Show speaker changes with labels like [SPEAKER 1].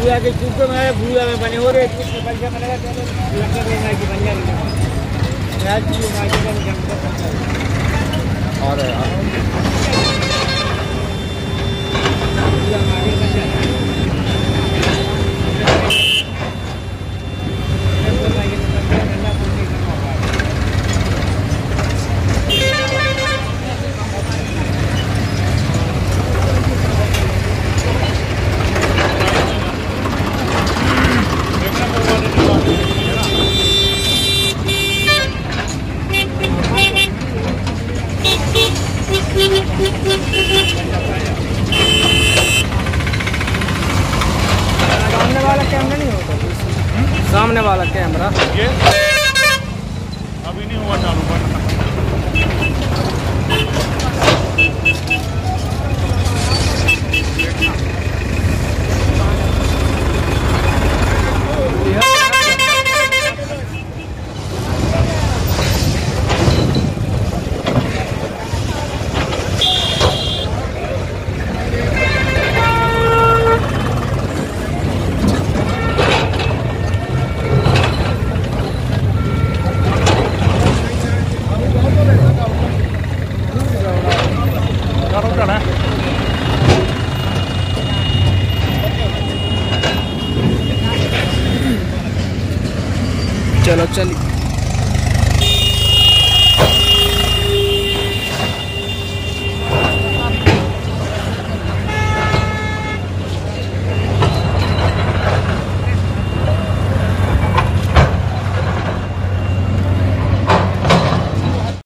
[SPEAKER 1] भूया के चूके में भूया में बने हो रहे पैसा बन जाएगी सामने वाला कैमरा नहीं होगा? सामने वाला कैमरा।
[SPEAKER 2] ये अभी नहीं हुआ
[SPEAKER 3] चलो चलिए।